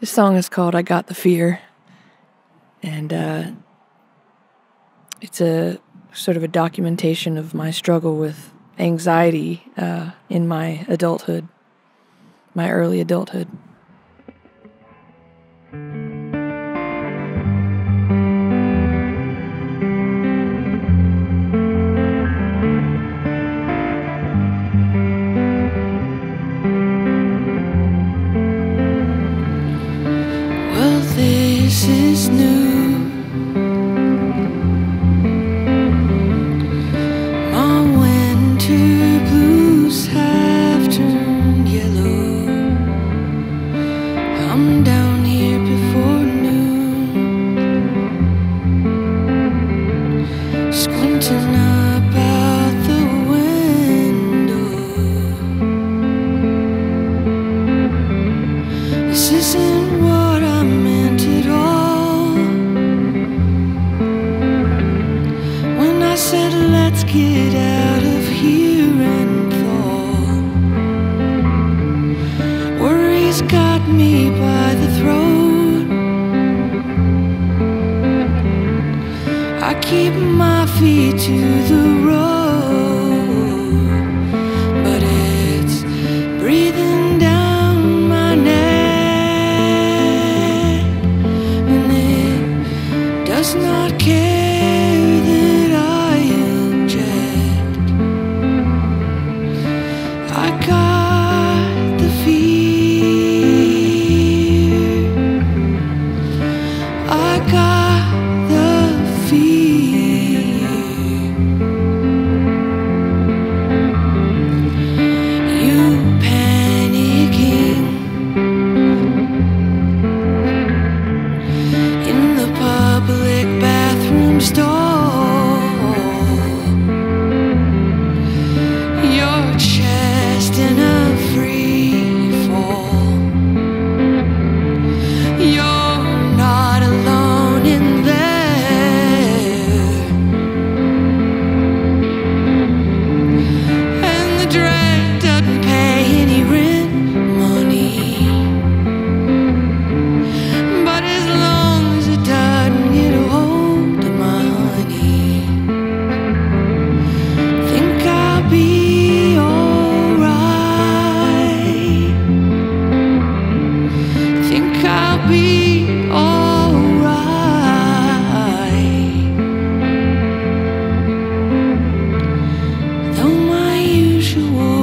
This song is called I Got the Fear. And uh, it's a sort of a documentation of my struggle with anxiety uh, in my adulthood, my early adulthood. Got me by the throat. I keep my feet to the road, but it's breathing down my neck, and it does not care you